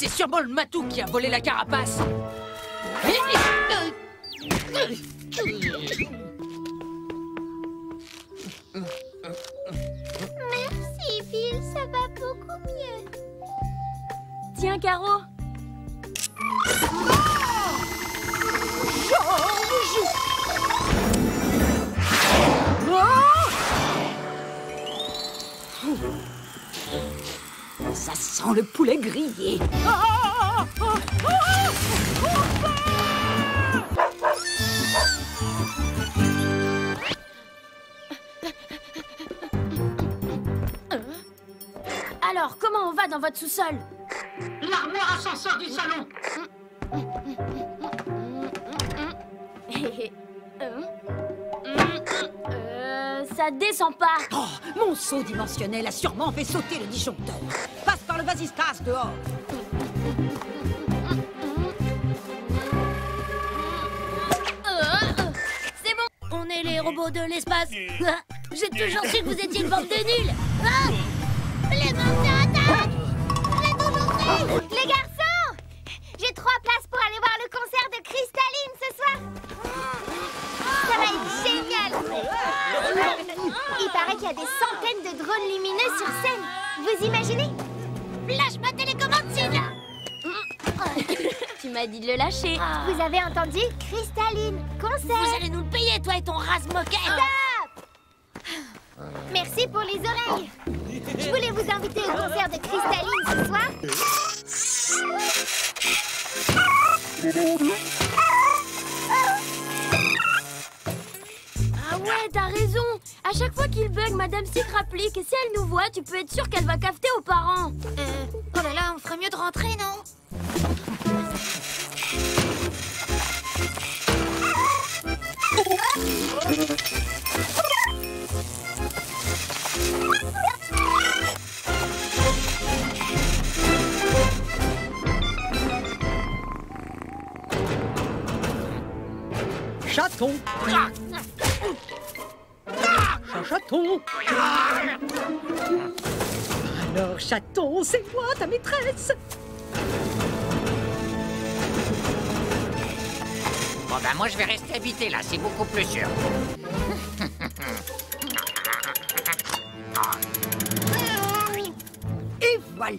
C'est sûrement le matou qui a volé la carapace. Merci, Phil, ça va beaucoup mieux. Tiens, Caro. Ça sent le poulet grillé. Alors, comment on va dans votre sous-sol? L'armoire ascenseur du salon ça descend pas. Oh, mon saut dimensionnel a sûrement fait sauter le disjoncteur. Passe par le vasistas dehors. C'est bon, on est les robots de l'espace. J'ai toujours su que vous étiez une bande de nuls. Ah Les monstres attaquent Les garçons Il paraît qu'il y a des centaines de drones lumineux sur scène. Vous imaginez? Lâche ma télécommande, Sylvia Tu m'as dit de le lâcher. Vous avez entendu? Cristalline, concert. Vous allez nous le payer, toi et ton rase-moquette. Stop. Merci pour les oreilles. Je voulais vous inviter au concert de Cristalline ce soir chaque fois qu'il bug, Madame Sig rapplique. Et si elle nous voit, tu peux être sûr qu'elle va cafeter aux parents. Euh, oh là là, on ferait mieux de rentrer, non? Chaton. Chat chaton. Alors, chaton, c'est moi, ta maîtresse. Bon ben moi je vais rester habité là, c'est beaucoup plus sûr. Et voilà.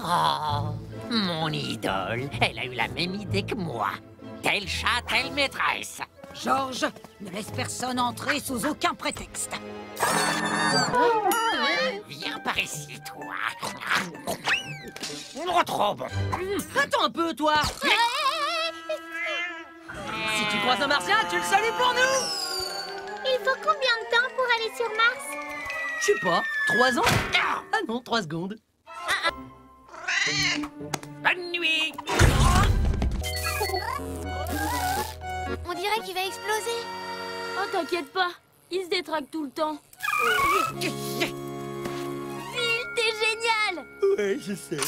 Oh, mon idole, elle a eu la même idée que moi. Tel chat, telle maîtresse. Georges, ne laisse personne entrer sous aucun prétexte. Viens par ici, toi. Oh, trop bon. Attends un peu, toi. Si tu croises un martien, tu le salues pour nous. Il faut combien de temps pour aller sur Mars? Je sais pas, trois ans? Ah non, trois secondes. Bonne nuit. Dirait qu'il va exploser Oh, t'inquiète pas. Il se détraque tout le temps. Phil, t'es génial Ouais, je sais.